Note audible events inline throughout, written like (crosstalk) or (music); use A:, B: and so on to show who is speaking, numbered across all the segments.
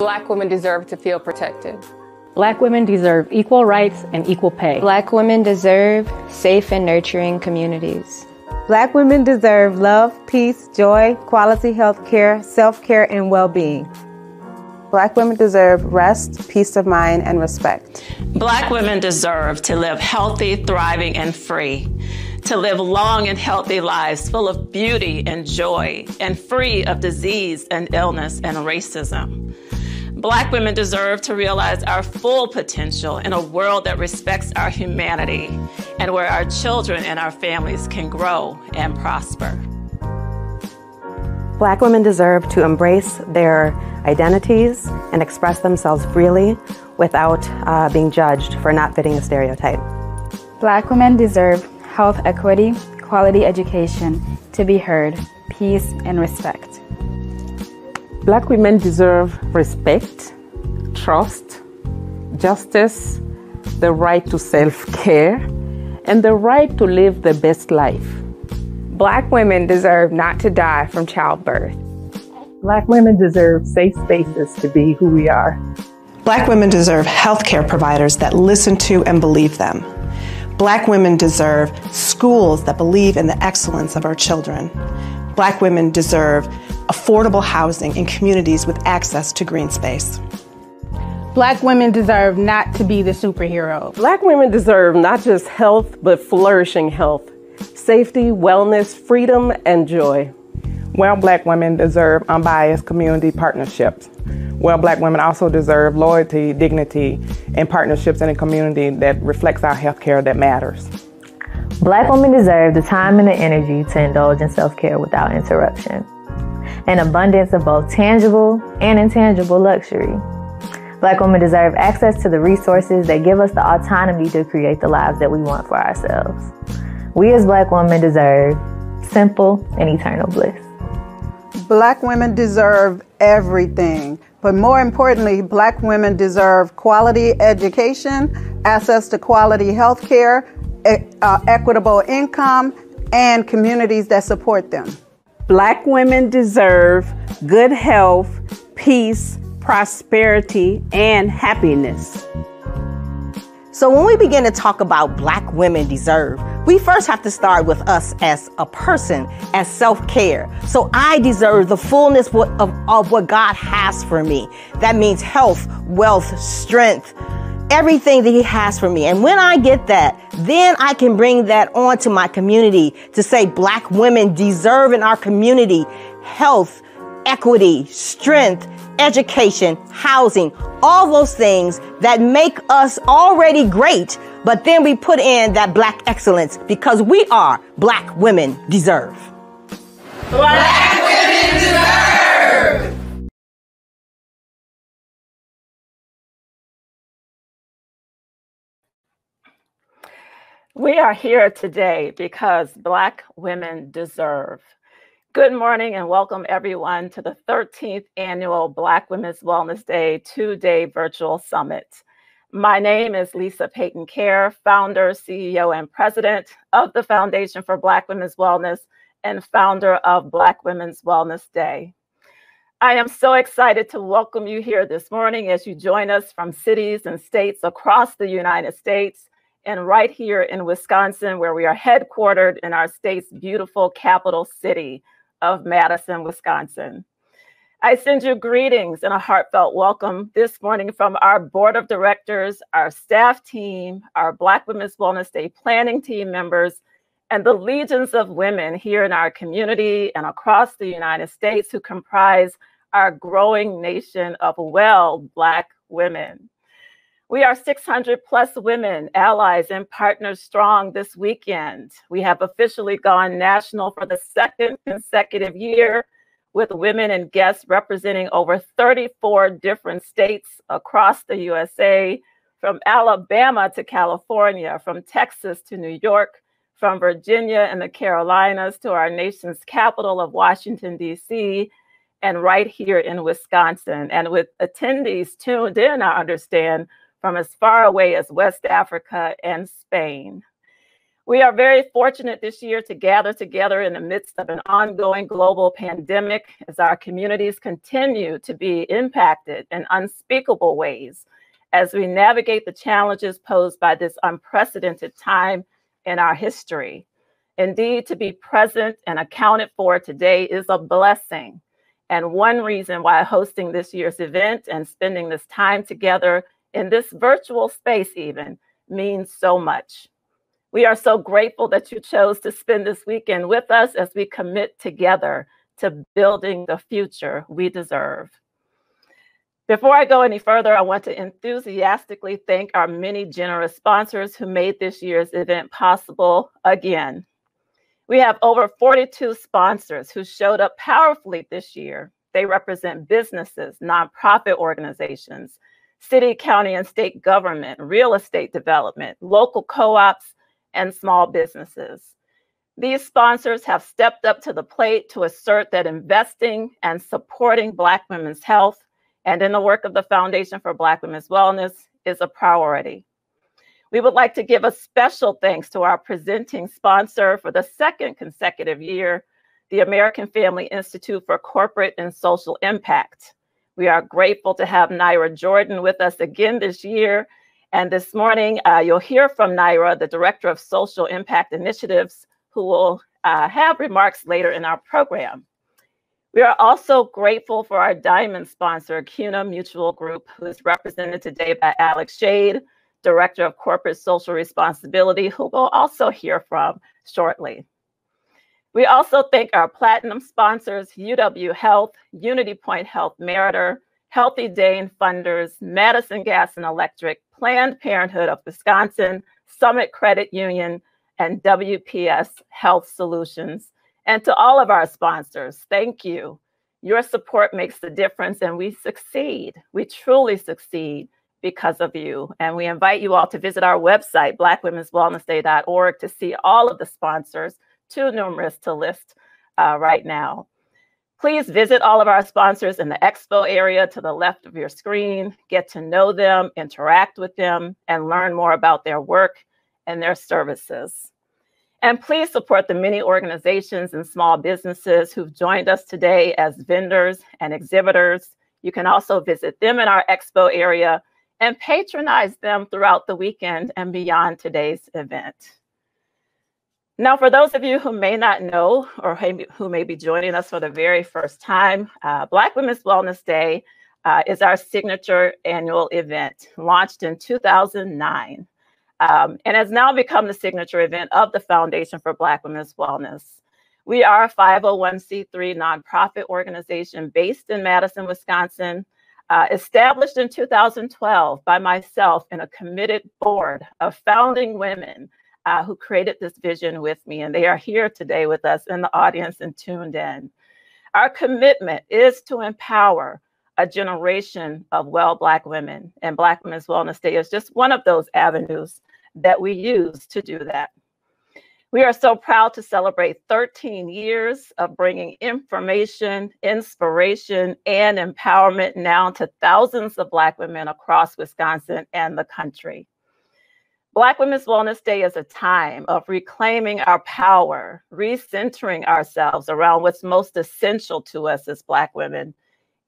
A: Black women deserve to feel protected.
B: Black women deserve equal rights and equal pay.
C: Black women deserve safe and nurturing communities.
D: Black women deserve love, peace, joy, quality health care, self care, and well being.
E: Black women deserve rest, peace of mind, and respect.
F: Black women deserve to live healthy, thriving, and free. To live long and healthy lives full of beauty and joy and free of disease and illness and racism. Black women deserve to realize our full potential in a world that respects our humanity and where our children and our families can grow and prosper.
G: Black women deserve to embrace their identities and express themselves freely without uh, being judged for not fitting a stereotype.
H: Black women deserve health equity, quality education, to be heard, peace, and respect.
I: Black women deserve respect, trust, justice, the right to self care, and the right to live the best life.
A: Black women deserve not to die from childbirth.
J: Black women deserve safe spaces to be who we are.
K: Black women deserve healthcare providers that listen to and believe them. Black women deserve schools that believe in the excellence of our children. Black women deserve affordable housing in communities with access to green space.
L: Black women deserve not to be the superhero.
M: Black women deserve not just health, but flourishing health, safety, wellness, freedom, and joy.
J: Well, black women deserve unbiased community partnerships. Well, black women also deserve loyalty, dignity, and partnerships in a community that reflects our health care that matters.
N: Black women deserve the time and the energy to indulge in self care without interruption. An abundance of both tangible and intangible luxury. Black women deserve access to the resources that give us the autonomy to create the lives that we want for ourselves. We as black women deserve simple and eternal bliss.
D: Black women deserve everything. But more importantly, black women deserve quality education, access to quality health care, uh, equitable income, and communities that support them.
O: Black women deserve good health, peace, prosperity, and happiness.
P: So, when we begin to talk about black women deserve, we first have to start with us as a person, as self care. So, I deserve the fullness of, of what God has for me. That means health, wealth, strength, everything that he has for me. And when I get that, then I can bring that on to my community to say black women deserve in our community health, equity, strength, education, housing, all those things that make us already great. But then we put in that black excellence because we are black women deserve.
Q: Black women deserve.
F: We are here today because Black women deserve. Good morning and welcome everyone to the 13th annual Black Women's Wellness Day two day virtual summit. My name is Lisa Peyton-Caire, founder, CEO, and president of the Foundation for Black Women's Wellness and founder of Black Women's Wellness Day. I am so excited to welcome you here this morning as you join us from cities and states across the United States and right here in Wisconsin, where we are headquartered in our state's beautiful capital city of Madison, Wisconsin. I send you greetings and a heartfelt welcome this morning from our board of directors, our staff team, our Black Women's Wellness Day planning team members, and the legions of women here in our community and across the United States who comprise our growing nation of well Black women. We are 600 plus women, allies, and partners strong this weekend. We have officially gone national for the second consecutive year with women and guests representing over 34 different states across the USA, from Alabama to California, from Texas to New York, from Virginia and the Carolinas to our nation's capital of Washington, D.C., and right here in Wisconsin. And with attendees tuned in, I understand from as far away as West Africa and Spain. We are very fortunate this year to gather together in the midst of an ongoing global pandemic as our communities continue to be impacted in unspeakable ways as we navigate the challenges posed by this unprecedented time in our history. Indeed, to be present and accounted for today is a blessing. And one reason why hosting this year's event and spending this time together in this virtual space, even, means so much. We are so grateful that you chose to spend this weekend with us as we commit together to building the future we deserve. Before I go any further, I want to enthusiastically thank our many generous sponsors who made this year's event possible again. We have over 42 sponsors who showed up powerfully this year. They represent businesses, nonprofit organizations, city, county, and state government, real estate development, local co ops, and small businesses. These sponsors have stepped up to the plate to assert that investing and supporting Black women's health and in the work of the Foundation for Black Women's Wellness is a priority. We would like to give a special thanks to our presenting sponsor for the second consecutive year, the American Family Institute for Corporate and Social Impact. We are grateful to have Nyra Jordan with us again this year. And this morning, uh, you'll hear from Nyra, the Director of Social Impact Initiatives, who will uh, have remarks later in our program. We are also grateful for our diamond sponsor, CUNA Mutual Group, who is represented today by Alex Shade, Director of Corporate Social Responsibility, who we'll also hear from shortly. We also thank our platinum sponsors, UW Health, Unity Point Health Meriter, Healthy Dane Funders, Madison Gas and Electric, Planned Parenthood of Wisconsin, Summit Credit Union, and WPS Health Solutions. And to all of our sponsors, thank you. Your support makes the difference, and we succeed. We truly succeed because of you. And we invite you all to visit our website, blackwomenswellnessday.org, to see all of the sponsors, too numerous to list uh, right now. Please visit all of our sponsors in the expo area to the left of your screen, get to know them, interact with them, and learn more about their work and their services. And please support the many organizations and small businesses who've joined us today as vendors and exhibitors. You can also visit them in our expo area and patronize them throughout the weekend and beyond today's event. Now, for those of you who may not know or who may be joining us for the very first time, uh, Black Women's Wellness Day uh, is our signature annual event launched in 2009 um, and has now become the signature event of the Foundation for Black Women's Wellness. We are a 501c3 nonprofit organization based in Madison, Wisconsin, uh, established in 2012 by myself and a committed board of founding women uh, who created this vision with me. And they are here today with us in the audience and tuned in. Our commitment is to empower a generation of well Black women, and Black Women's Wellness Day is just one of those avenues that we use to do that. We are so proud to celebrate 13 years of bringing information, inspiration, and empowerment now to thousands of Black women across Wisconsin and the country. Black Women's Wellness Day is a time of reclaiming our power, recentering ourselves around what's most essential to us as Black women,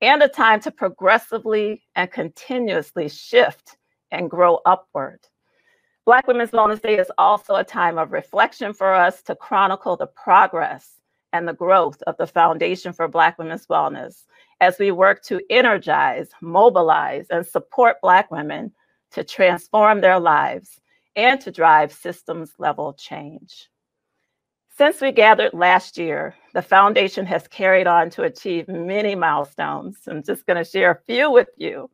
F: and a time to progressively and continuously shift and grow upward. Black Women's Wellness Day is also a time of reflection for us to chronicle the progress and the growth of the Foundation for Black Women's Wellness as we work to energize, mobilize, and support Black women to transform their lives and to drive systems level change. Since we gathered last year, the foundation has carried on to achieve many milestones. I'm just going to share a few with you.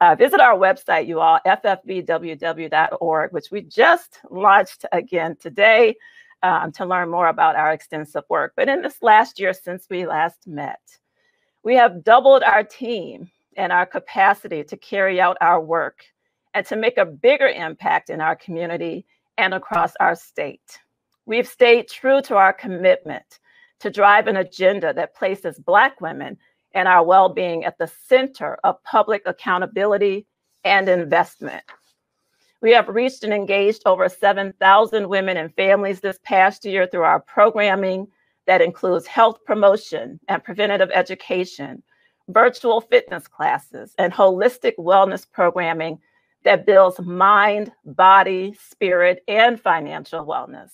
F: Uh, visit our website, you all, ffbww.org, which we just launched again today um, to learn more about our extensive work. But in this last year since we last met, we have doubled our team and our capacity to carry out our work and to make a bigger impact in our community and across our state. We've stayed true to our commitment to drive an agenda that places Black women and our well being at the center of public accountability and investment. We have reached and engaged over 7,000 women and families this past year through our programming that includes health promotion and preventative education, virtual fitness classes, and holistic wellness programming that builds mind, body, spirit, and financial wellness.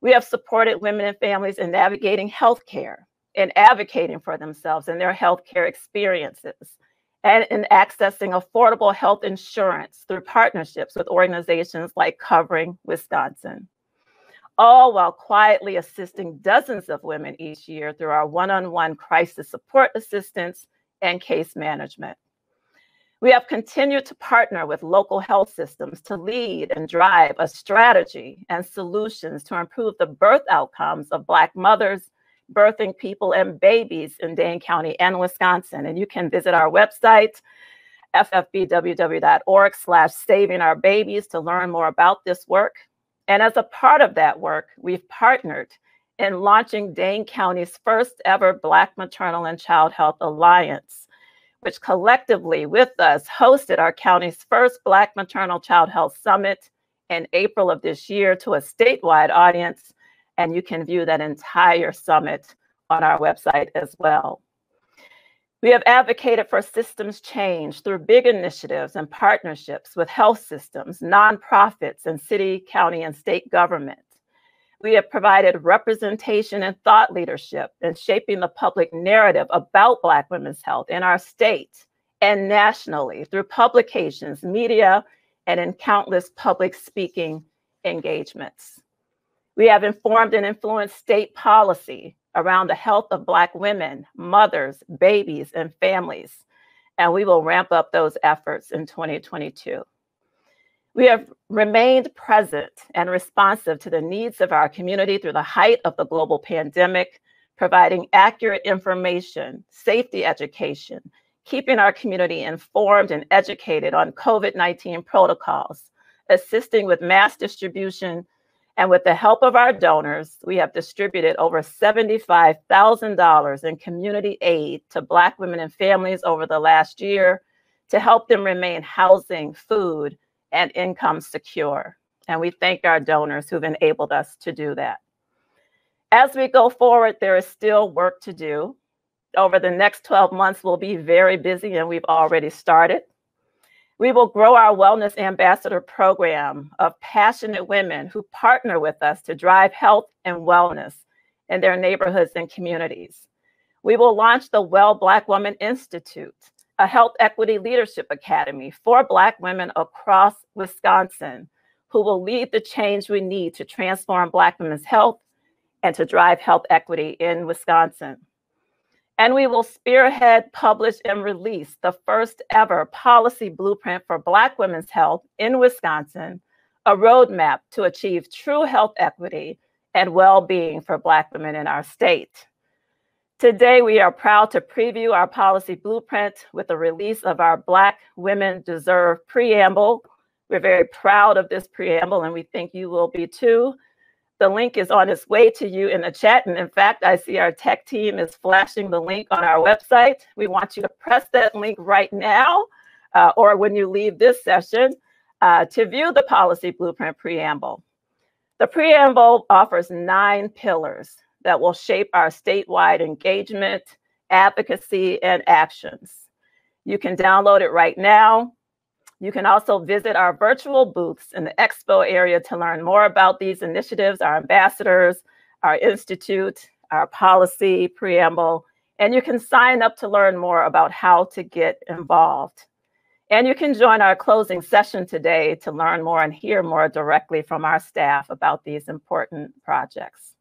F: We have supported women and families in navigating healthcare and advocating for themselves and their healthcare experiences and in accessing affordable health insurance through partnerships with organizations like Covering Wisconsin. All while quietly assisting dozens of women each year through our one on one crisis support assistance and case management. We have continued to partner with local health systems to lead and drive a strategy and solutions to improve the birth outcomes of Black mothers birthing people and babies in Dane County and Wisconsin. And you can visit our website, ffbww.org slash saving our babies to learn more about this work. And as a part of that work, we've partnered in launching Dane County's first ever Black Maternal and Child Health Alliance, which collectively with us hosted our county's first Black Maternal Child Health Summit in April of this year to a statewide audience and you can view that entire summit on our website as well. We have advocated for systems change through big initiatives and partnerships with health systems, nonprofits, and city, county, and state government. We have provided representation and thought leadership in shaping the public narrative about Black women's health in our state and nationally through publications, media, and in countless public speaking engagements. We have informed and influenced state policy around the health of Black women, mothers, babies, and families, and we will ramp up those efforts in 2022. We have remained present and responsive to the needs of our community through the height of the global pandemic, providing accurate information, safety education, keeping our community informed and educated on COVID 19 protocols, assisting with mass distribution and with the help of our donors, we have distributed over $75,000 in community aid to Black women and families over the last year to help them remain housing, food, and income secure. And we thank our donors who've enabled us to do that. As we go forward, there is still work to do. Over the next 12 months, we'll be very busy, and we've already started. We will grow our Wellness Ambassador program of passionate women who partner with us to drive health and wellness in their neighborhoods and communities. We will launch the Well Black Woman Institute, a health equity leadership academy for Black women across Wisconsin who will lead the change we need to transform Black women's health and to drive health equity in Wisconsin. And we will spearhead, publish, and release the first ever policy blueprint for Black women's health in Wisconsin, a roadmap to achieve true health equity and well being for Black women in our state. Today, we are proud to preview our policy blueprint with the release of our Black Women Deserve preamble. We're very proud of this preamble, and we think you will be too. The link is on its way to you in the chat. And in fact, I see our tech team is flashing the link on our website. We want you to press that link right now uh, or when you leave this session uh, to view the policy blueprint preamble. The preamble offers nine pillars that will shape our statewide engagement, advocacy, and actions. You can download it right now you can also visit our virtual booths in the expo area to learn more about these initiatives, our ambassadors, our institute, our policy preamble, and you can sign up to learn more about how to get involved. And you can join our closing session today to learn more and hear more directly from our staff about these important projects.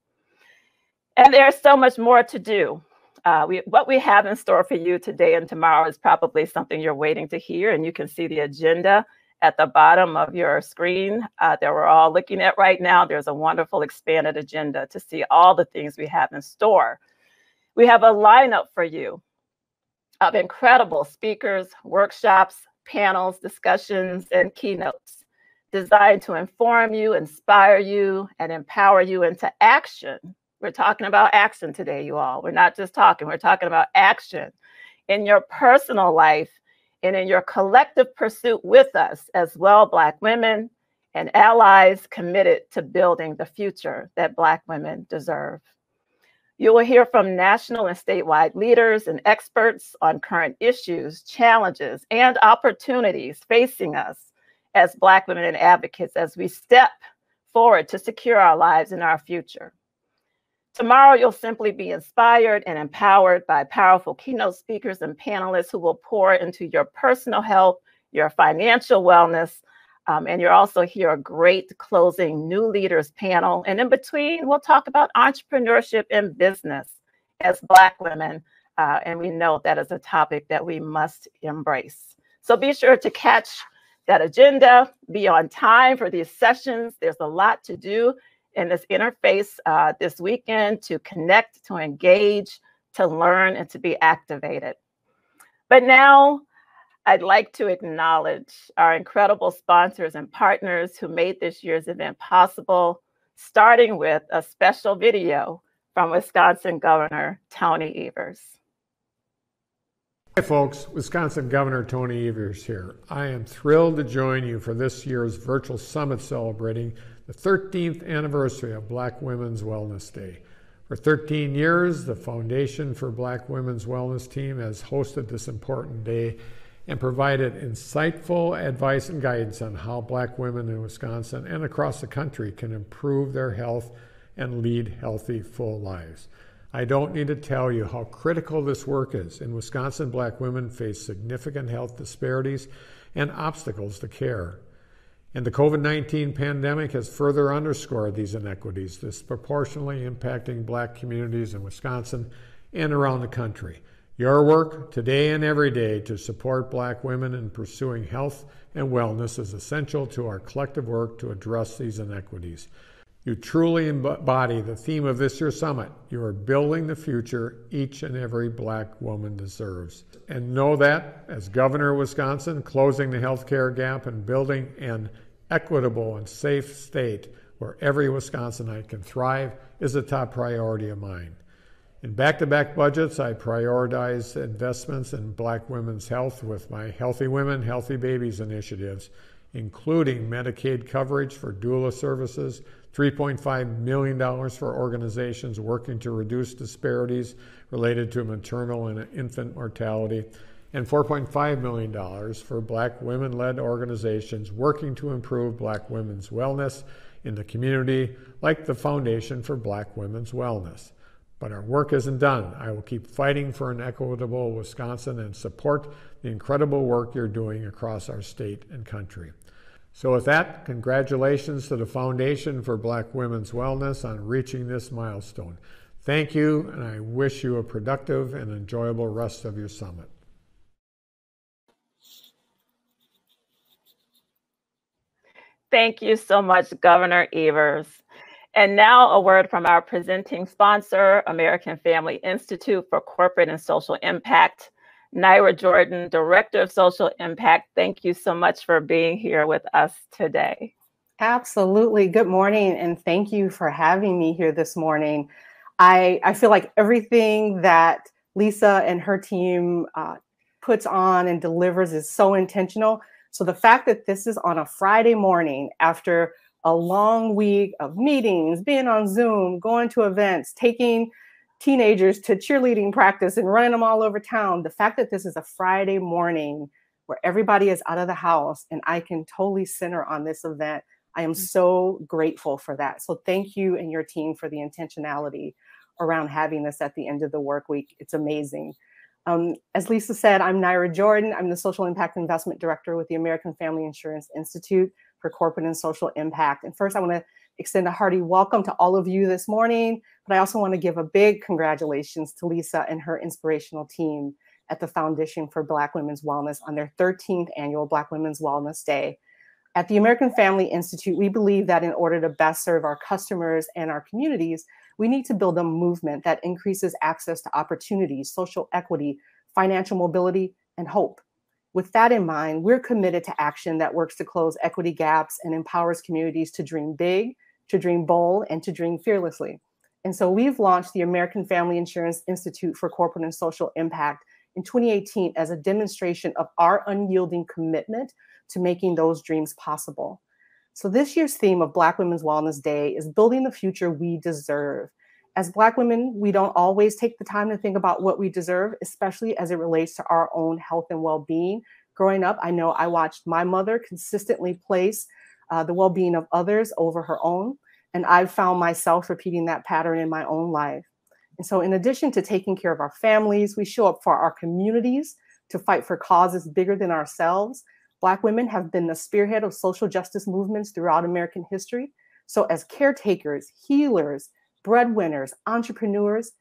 F: And there's so much more to do. Uh, we, what we have in store for you today and tomorrow is probably something you're waiting to hear, and you can see the agenda at the bottom of your screen uh, that we're all looking at right now. There's a wonderful expanded agenda to see all the things we have in store. We have a lineup for you of incredible speakers, workshops, panels, discussions, and keynotes designed to inform you, inspire you, and empower you into action we're talking about action today, you all. We're not just talking, we're talking about action in your personal life, and in your collective pursuit with us as well, Black women and allies committed to building the future that Black women deserve. You will hear from national and statewide leaders and experts on current issues, challenges, and opportunities facing us as Black women and advocates as we step forward to secure our lives and our future. Tomorrow, you'll simply be inspired and empowered by powerful keynote speakers and panelists who will pour into your personal health, your financial wellness, um, and you'll also hear a great closing new leaders panel. And in between, we'll talk about entrepreneurship and business as Black women. Uh, and we know that is a topic that we must embrace. So be sure to catch that agenda, be on time for these sessions. There's a lot to do in this interface uh, this weekend to connect, to engage, to learn, and to be activated. But now I'd like to acknowledge our incredible sponsors and partners who made this year's event possible, starting with a special video from Wisconsin Governor Tony Evers.
R: Hi, folks. Wisconsin Governor Tony Evers here. I am thrilled to join you for this year's virtual summit celebrating the 13th anniversary of Black Women's Wellness Day. For 13 years, the Foundation for Black Women's Wellness Team has hosted this important day and provided insightful advice and guidance on how black women in Wisconsin and across the country can improve their health and lead healthy, full lives. I don't need to tell you how critical this work is. In Wisconsin, black women face significant health disparities and obstacles to care. And the COVID 19 pandemic has further underscored these inequities, disproportionately impacting black communities in Wisconsin and around the country. Your work today and every day to support black women in pursuing health and wellness is essential to our collective work to address these inequities. You truly embody the theme of this year's summit. You are building the future each and every black woman deserves. And know that, as governor of Wisconsin, closing the healthcare gap and building an equitable and safe state where every Wisconsinite can thrive is a top priority of mine. In back to back budgets, I prioritize investments in black women's health with my Healthy Women, Healthy Babies initiatives, including Medicaid coverage for doula services, $3.5 million for organizations working to reduce disparities related to maternal and infant mortality, and $4.5 million for black women led organizations working to improve black women's wellness in the community, like the Foundation for Black Women's Wellness. But our work isn't done. I will keep fighting for an equitable Wisconsin and support the incredible work you're doing across our state and country. So, with that, congratulations to the Foundation for Black Women's Wellness on reaching this milestone. Thank you, and I wish you a productive and enjoyable rest of your summit.
F: Thank you so much, Governor Evers. And now a word from our presenting sponsor, American Family Institute for Corporate and Social Impact. Nyra Jordan, Director of Social Impact, thank you so much for being here with us today.
S: Absolutely. Good morning, and thank you for having me here this morning. I, I feel like everything that Lisa and her team uh, puts on and delivers is so intentional. So the fact that this is on a Friday morning after a long week of meetings, being on Zoom, going to events, taking teenagers to cheerleading practice and running them all over town. The fact that this is a Friday morning where everybody is out of the house and I can totally center on this event, I am mm. so grateful for that. So thank you and your team for the intentionality around having this at the end of the work week. It's amazing. Um, as Lisa said, I'm Nyra Jordan. I'm the Social Impact Investment Director with the American Family Insurance Institute for corporate and social impact. And first, I want to extend a hearty welcome to all of you this morning, but I also want to give a big congratulations to Lisa and her inspirational team at the Foundation for Black Women's Wellness on their 13th annual Black Women's Wellness Day. At the American Family Institute, we believe that in order to best serve our customers and our communities, we need to build a movement that increases access to opportunities, social equity, financial mobility, and hope. With that in mind, we're committed to action that works to close equity gaps and empowers communities to dream big, to dream bold, and to dream fearlessly. And so we've launched the American Family Insurance Institute for Corporate and Social Impact in 2018 as a demonstration of our unyielding commitment to making those dreams possible. So, this year's theme of Black Women's Wellness Day is building the future we deserve. As Black women, we don't always take the time to think about what we deserve, especially as it relates to our own health and well being. Growing up, I know I watched my mother consistently place uh, the well being of others over her own. And I've found myself repeating that pattern in my own life. And so, in addition to taking care of our families, we show up for our communities to fight for causes bigger than ourselves Black women have been the spearhead of social justice movements throughout American history. So, as caretakers, healers, breadwinners, entrepreneurs,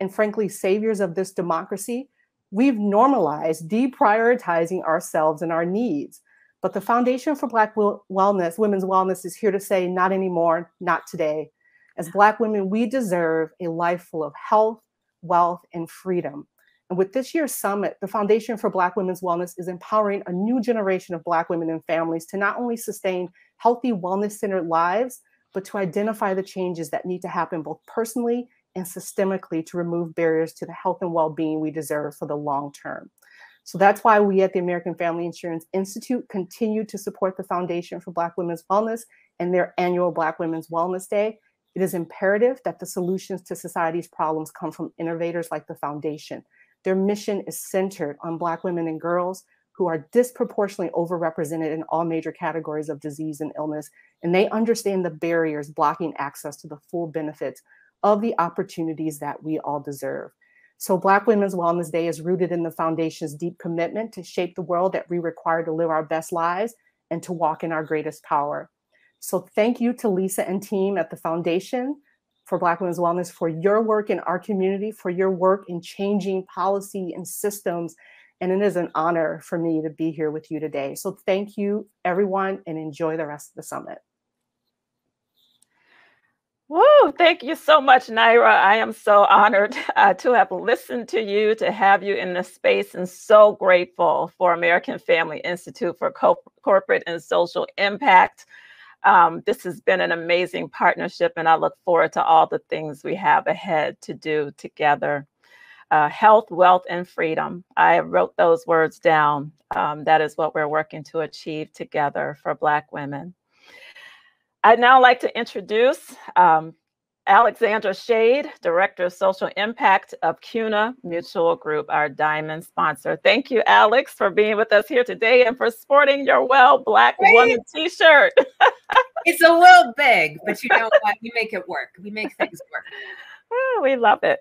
S: and frankly, saviors of this democracy, we've normalized deprioritizing ourselves and our needs. But the Foundation for Black Wellness, Women's Wellness, is here to say, not anymore, not today. As Black women, we deserve a life full of health, wealth, and freedom. And with this year's summit, the Foundation for Black Women's Wellness is empowering a new generation of Black women and families to not only sustain healthy, wellness centered lives, but to identify the changes that need to happen both personally and systemically to remove barriers to the health and well being we deserve for the long term. So that's why we at the American Family Insurance Institute continue to support the Foundation for Black Women's Wellness and their annual Black Women's Wellness Day. It is imperative that the solutions to society's problems come from innovators like the Foundation their mission is centered on Black women and girls who are disproportionately overrepresented in all major categories of disease and illness. And they understand the barriers blocking access to the full benefits of the opportunities that we all deserve. So, Black Women's Wellness Day is rooted in the Foundation's deep commitment to shape the world that we require to live our best lives and to walk in our greatest power. So, thank you to Lisa and team at the Foundation for Black Women's Wellness for your work in our community, for your work in changing policy and systems. And it is an honor for me to be here with you today. So thank you, everyone, and enjoy the rest of the summit.
F: Woo, thank you so much, Nyra. I am so honored uh, to have listened to you, to have you in this space, and so grateful for American Family Institute for Co- Corporate and Social Impact. Um, this has been an amazing partnership, and I look forward to all the things we have ahead to do together. Uh, health, wealth, and freedom. I wrote those words down. Um, that is what we're working to achieve together for Black women. I'd now like to introduce um, Alexandra Shade, Director of Social Impact of CUNA Mutual Group, our diamond sponsor. Thank you, Alex, for being with us here today and for sporting your Well Black Great. Woman t shirt. (laughs)
T: it's a little big, but you know what? We make it work. We make things work.
F: Oh, we love it.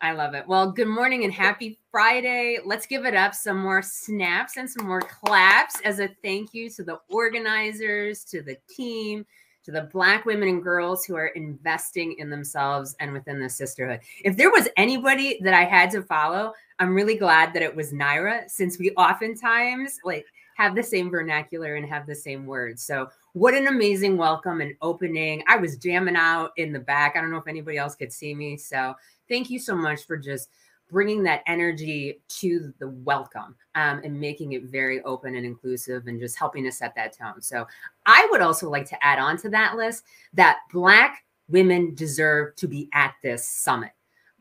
T: I love it. Well, good morning and happy Friday. Let's give it up some more snaps and some more claps as a thank you to the organizers, to the team, to the Black women and girls who are investing in themselves and within the sisterhood. If there was anybody that I had to follow, I'm really glad that it was Nyra, since we oftentimes like have the same vernacular and have the same words. So, what an amazing welcome and opening. I was jamming out in the back. I don't know if anybody else could see me. So, thank you so much for just bringing that energy to the welcome um, and making it very open and inclusive and just helping to set that tone. So I would also like to add on to that list that Black women deserve to be at this summit.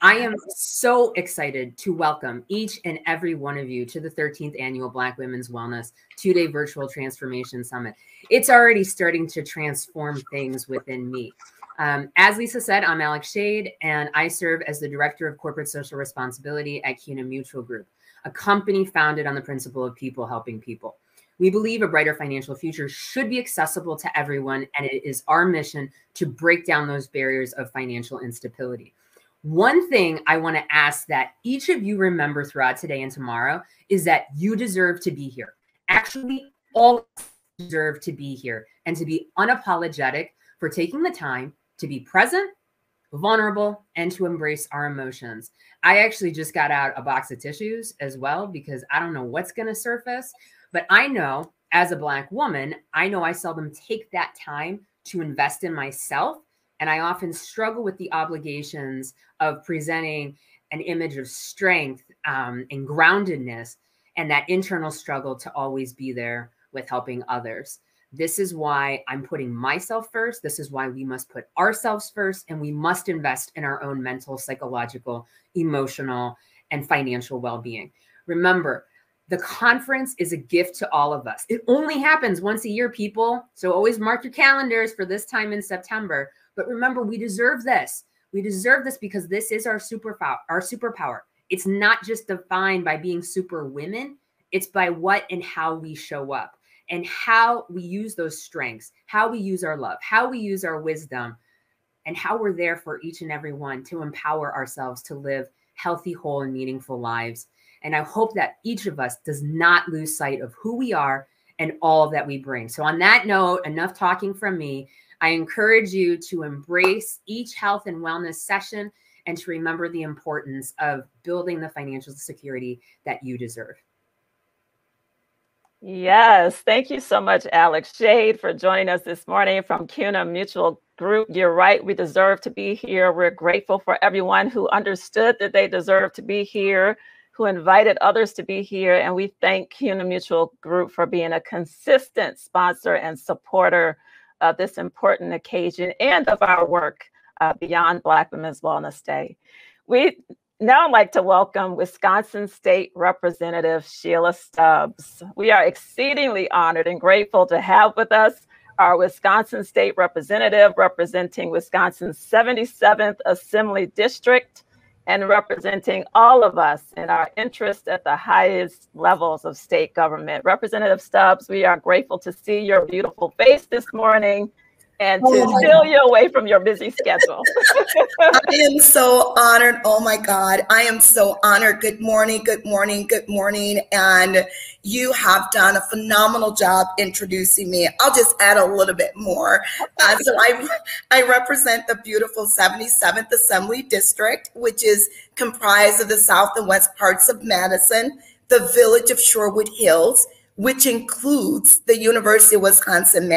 T: I am so excited to welcome each and every one of you to the 13th annual Black Women's Wellness two day virtual transformation summit. It's already starting to transform things within me. Um, as Lisa said, I'm Alex Shade, and I serve as the Director of Corporate Social Responsibility at CUNA Mutual Group, a company founded on the principle of people helping people. We believe a brighter financial future should be accessible to everyone, and it is our mission to break down those barriers of financial instability. One thing I want to ask that each of you remember throughout today and tomorrow is that you deserve to be here. Actually, all deserve to be here and to be unapologetic for taking the time to be present, vulnerable, and to embrace our emotions. I actually just got out a box of tissues as well because I don't know what's going to surface, but I know as a Black woman, I know I seldom take that time to invest in myself. And I often struggle with the obligations of presenting an image of strength um, and groundedness and that internal struggle to always be there with helping others. This is why I'm putting myself first. This is why we must put ourselves first and we must invest in our own mental, psychological, emotional, and financial well being. Remember, the conference is a gift to all of us. It only happens once a year, people. So always mark your calendars for this time in September. But remember, we deserve this. We deserve this because this is our superpower. Our superpower. It's not just defined by being super women. It's by what and how we show up and how we use those strengths, how we use our love, how we use our wisdom, and how we're there for each and every one to empower ourselves to live healthy, whole, and meaningful lives. And I hope that each of us does not lose sight of who we are and all that we bring. So, on that note, enough talking from me. I encourage you to embrace each health and wellness session and to remember the importance of building the financial security that you deserve.
F: Yes, thank you so much, Alex Shade, for joining us this morning from CUNA Mutual Group. You're right, we deserve to be here. We're grateful for everyone who understood that they deserve to be here, who invited others to be here. And we thank CUNA Mutual Group for being a consistent sponsor and supporter of this important occasion and of our work uh, beyond Black Women's Wellness Day. We now I'd like to welcome Wisconsin State Representative Shelia Stubbs. We are exceedingly honored and grateful to have with us our Wisconsin State Representative representing Wisconsin's 77th Assembly District and representing all of us in our interest at the highest levels of state government. Representative Stubbs, we are grateful to see your beautiful face this morning and to oh steal you away from your busy schedule. (laughs)
U: I am so honored. Oh my God. I am so honored. Good morning, good morning, good morning. And you have done a phenomenal job introducing me. I'll just add a little bit more. Uh, so I, I represent the beautiful 77th Assembly District, which is comprised of the south and west parts of Madison, the village of Shorewood Hills, which includes the University of Wisconsin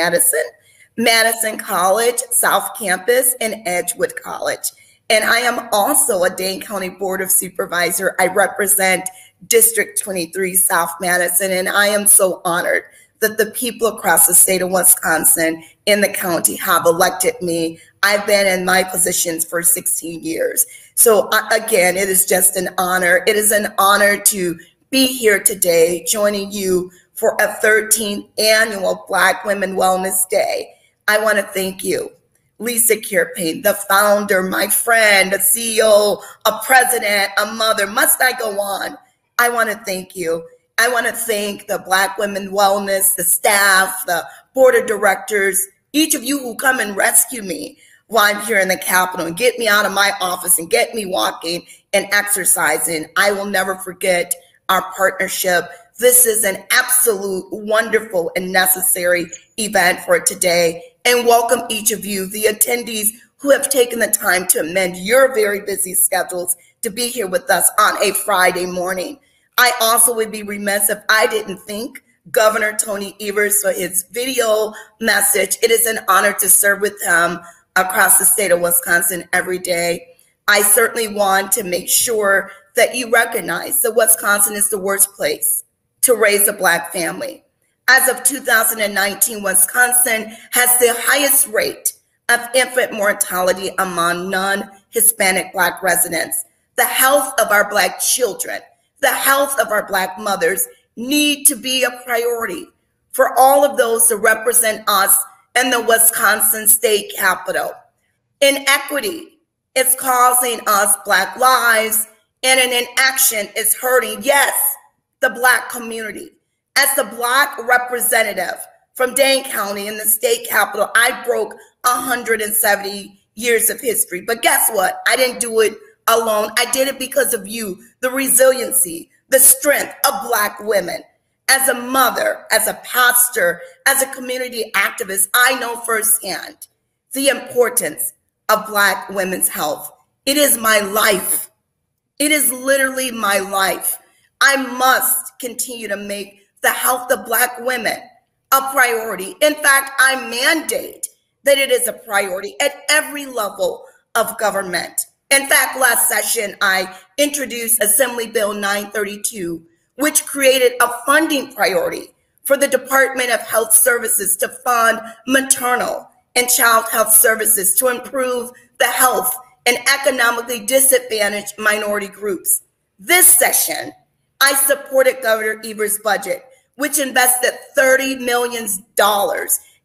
U: Madison College, South Campus, and Edgewood College. And I am also a Dane County Board of Supervisor. I represent District 23 South Madison, and I am so honored that the people across the state of Wisconsin in the county have elected me. I've been in my positions for 16 years. So uh, again, it is just an honor. It is an honor to be here today joining you for a 13th annual Black Women Wellness Day. I want to thank you, Lisa Kirpain, the founder, my friend, a CEO, a president, a mother. Must I go on? I want to thank you. I want to thank the Black Women Wellness, the staff, the board of directors, each of you who come and rescue me while I'm here in the Capitol and get me out of my office and get me walking and exercising. I will never forget our partnership. This is an absolute wonderful and necessary event for today and welcome each of you, the attendees who have taken the time to amend your very busy schedules to be here with us on a Friday morning. I also would be remiss if I didn't thank Governor Tony Evers for his video message. It is an honor to serve with him across the state of Wisconsin every day. I certainly want to make sure that you recognize that Wisconsin is the worst place to raise a Black family. As of 2019, Wisconsin has the highest rate of infant mortality among non Hispanic Black residents. The health of our Black children, the health of our Black mothers need to be a priority for all of those to represent us in the Wisconsin state capitol. Inequity is causing us Black lives, and an inaction is hurting, yes, the Black community. As the Black representative from Dane County in the state capital, I broke 170 years of history. But guess what? I didn't do it alone. I did it because of you, the resiliency, the strength of Black women. As a mother, as a pastor, as a community activist, I know firsthand the importance of Black women's health. It is my life. It is literally my life. I must continue to make the health of Black women a priority. In fact, I mandate that it is a priority at every level of government. In fact, last session, I introduced Assembly Bill 932, which created a funding priority for the Department of Health Services to fund maternal and child health services to improve the health and economically disadvantaged minority groups. This session, I supported Governor Evers' budget, which invested $30 million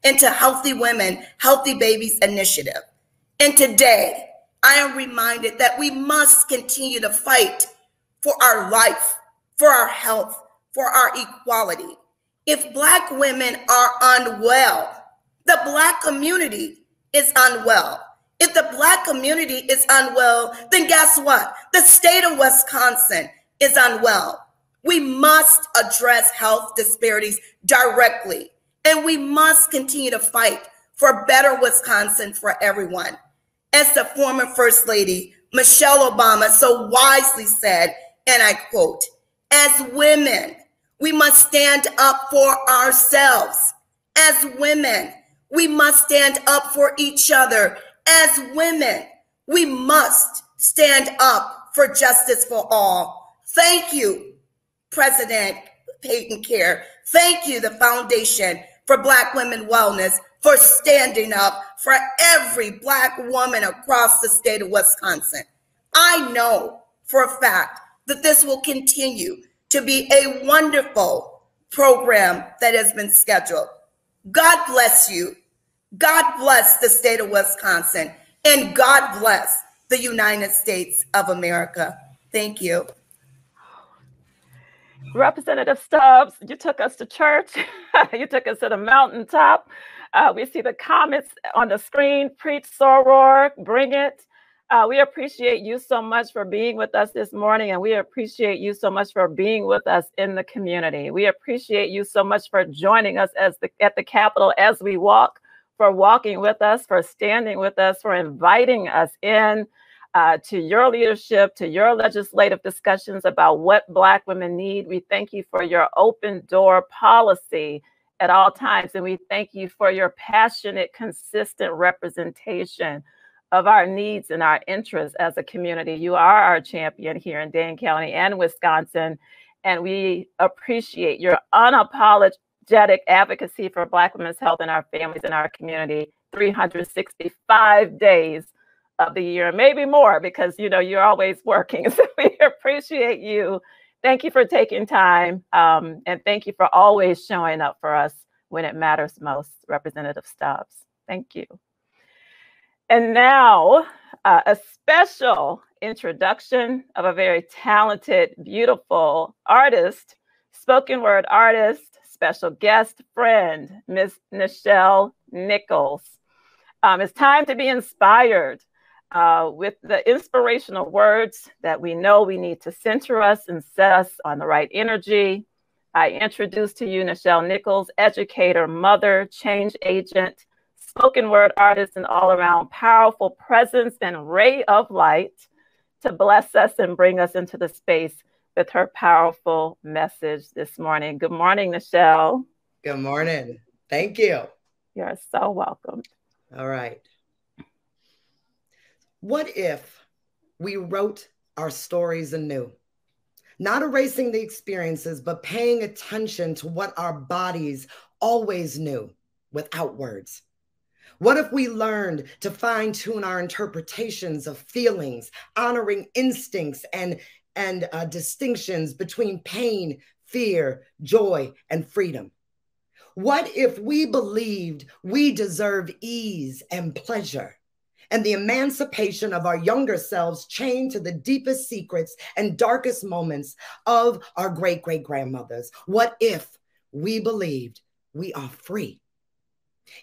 U: into Healthy Women, Healthy Babies initiative. And today, I am reminded that we must continue to fight for our life, for our health, for our equality. If Black women are unwell, the Black community is unwell. If the Black community is unwell, then guess what? The state of Wisconsin is unwell. We must address health disparities directly, and we must continue to fight for better Wisconsin for everyone. As the former First Lady, Michelle Obama, so wisely said, and I quote, as women, we must stand up for ourselves. As women, we must stand up for each other. As women, we must stand up for justice for all. Thank you, President Peyton-Caire. Thank you, the Foundation for Black Women Wellness, for standing up for every Black woman across the state of Wisconsin. I know for a fact that this will continue to be a wonderful program that has been scheduled. God bless you. God bless the state of Wisconsin. And God bless the United States of America. Thank you.
F: Representative Stubbs, you took us to church. (laughs) you took us to the mountaintop. Uh, we see the comments on the screen. Preach, soror, bring it. Uh, we appreciate you so much for being with us this morning, and we appreciate you so much for being with us in the community. We appreciate you so much for joining us as the, at the Capitol as we walk, for walking with us, for standing with us, for inviting us in uh, to your leadership, to your legislative discussions about what Black women need. We thank you for your open door policy at all times, and we thank you for your passionate, consistent representation of our needs and our interests as a community. You are our champion here in Dane County and Wisconsin, and we appreciate your unapologetic advocacy for Black women's health and our families and our community 365 days of the year, maybe more because you know you're always working. (laughs) So we appreciate you. Thank you for taking time, um, and thank you for always showing up for us when it matters most, Representative Stubbs. Thank you. And now, uh, a special introduction of a very talented, beautiful artist, spoken word artist, special guest friend, Miss Nichelle Nichols. Um, it's time to be inspired uh, with the inspirational words that we know we need to center us and set us on the right energy. I introduce to you Nichelle Nichols, educator, mother, change agent, spoken word artist, and all around powerful presence and ray of light to bless us and bring us into the space with her powerful message this morning. Good morning, Nichelle.
V: Good morning. Thank you.
F: You're so welcome.
V: All right. What if we wrote our stories anew? Not erasing the experiences, but paying attention to what our bodies always knew without words. What if we learned to fine tune our interpretations of feelings, honoring instincts and, and uh, distinctions between pain, fear, joy, and freedom? What if we believed we deserve ease and pleasure? And the emancipation of our younger selves chained to the deepest secrets and darkest moments of our great great grandmothers? What if we believed we are free?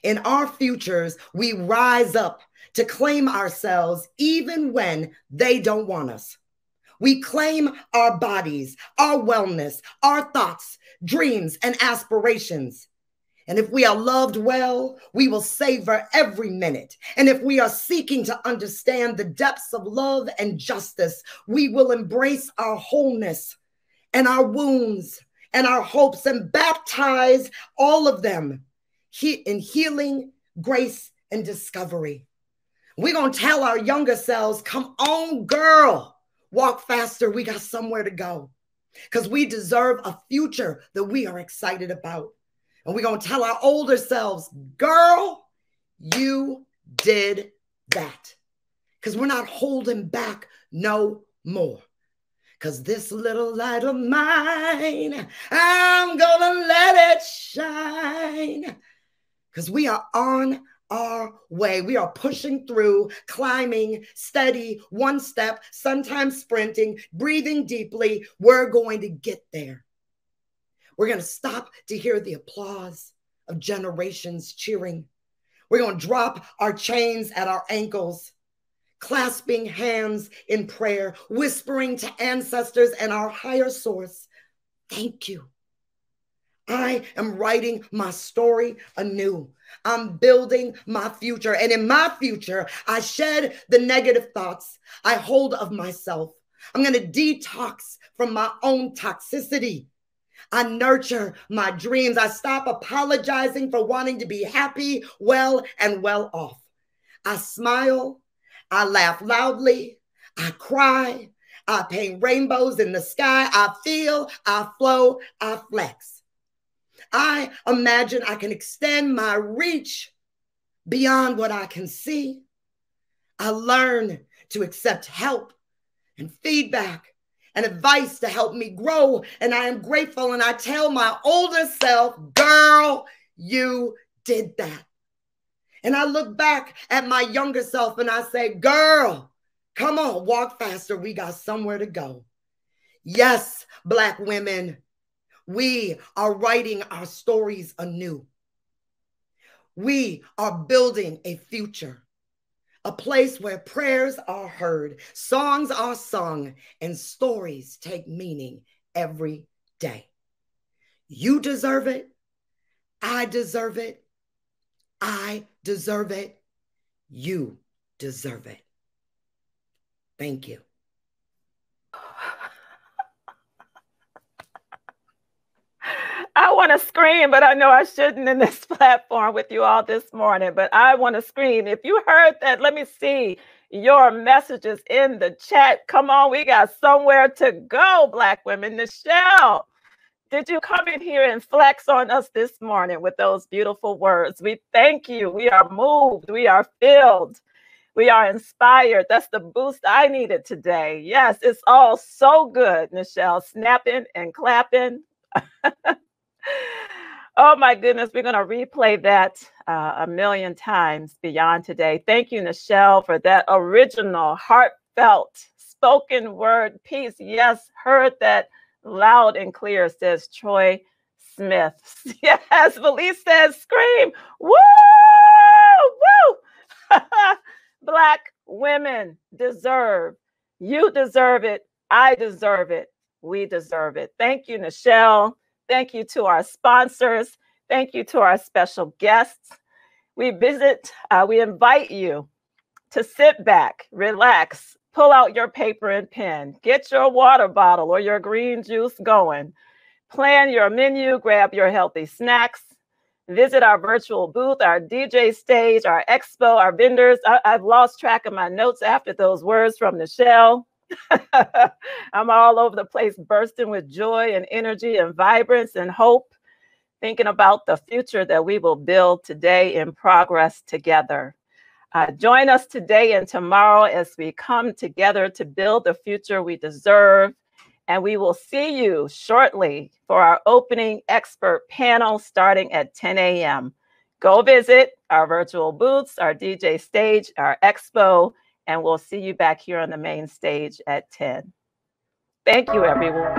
V: In our futures, we rise up to claim ourselves even when they don't want us. We claim our bodies, our wellness, our thoughts, dreams, and aspirations. And if we are loved well, we will savor every minute. And if we are seeking to understand the depths of love and justice, we will embrace our wholeness and our wounds and our hopes and baptize all of them in healing, grace, and discovery. We're going to tell our younger selves, come on, girl, walk faster. We got somewhere to go because we deserve a future that we are excited about. And we're going to tell our older selves, girl, you did that. Because we're not holding back no more. Cause this little light of mine, I'm gonna let it shine. Cause we are on our way. We are pushing through, climbing, steady, one step, sometimes sprinting, breathing deeply. We're going to get there. We're going to stop to hear the applause of generations cheering. We're going to drop our chains at our ankles, clasping hands in prayer, whispering to ancestors and our higher source, Thank you. I am writing my story anew. I'm building my future. And in my future, I shed the negative thoughts I hold of myself. I'm going to detox from my own toxicity. I nurture my dreams. I stop apologizing for wanting to be happy, well, and well off. I smile. I laugh loudly. I cry. I paint rainbows in the sky. I feel. I flow. I flex. I imagine I can extend my reach beyond what I can see. I learn to accept help and feedback and advice to help me grow. And I am grateful. And I tell my older self, girl, you did that. And I look back at my younger self and I say, girl, come on, walk faster. We got somewhere to go. Yes, Black women, we are writing our stories anew. We are building a future, a place where prayers are heard, songs are sung, and stories take meaning every day. You deserve it. I deserve it. I deserve it. You deserve it. Thank you.
F: I want to scream, but I know I shouldn't in this (laughs) platform with you all this morning. But I want to scream. If you heard that, let me see your messages in the chat. Come on, we got somewhere to go, Black women. Nichelle, did you come in here and flex on us this morning with those beautiful words? We thank you. We are moved. We are filled. We are inspired. That's the boost I needed today. Yes, it's all so good, Nichelle. Snapping and clapping. (laughs) oh my goodness, we're going to replay that uh, a million times beyond today. Thank you, Nichelle, for that original, heartfelt, spoken word piece. Yes, heard that loud and clear, says Troy Smith. (laughs) Yes, Felice says, scream, woo, woo. (laughs) Black women deserve, you deserve it, I deserve it, we deserve it. Thank you, Nichelle. Thank you to our sponsors. Thank you to our special guests. We visit, uh, we invite you to sit back, relax, pull out your paper and pen, get your water bottle or your green juice going, plan your menu, grab your healthy snacks, visit our virtual booth, our DJ stage, our expo, our vendors. I- have lost track of my notes after those words from Nichelle. (laughs) I'm all over the place, bursting with joy and energy and vibrance and hope, thinking about the future that we will build today in progress together. Uh, join us today and tomorrow as we come together to build the future we deserve. And we will see you shortly for our opening expert panel starting at 10 a.m. Go visit our virtual booths, our DJ stage, our expo, and we'll see you back here on the main stage at 10. Thank you, everyone.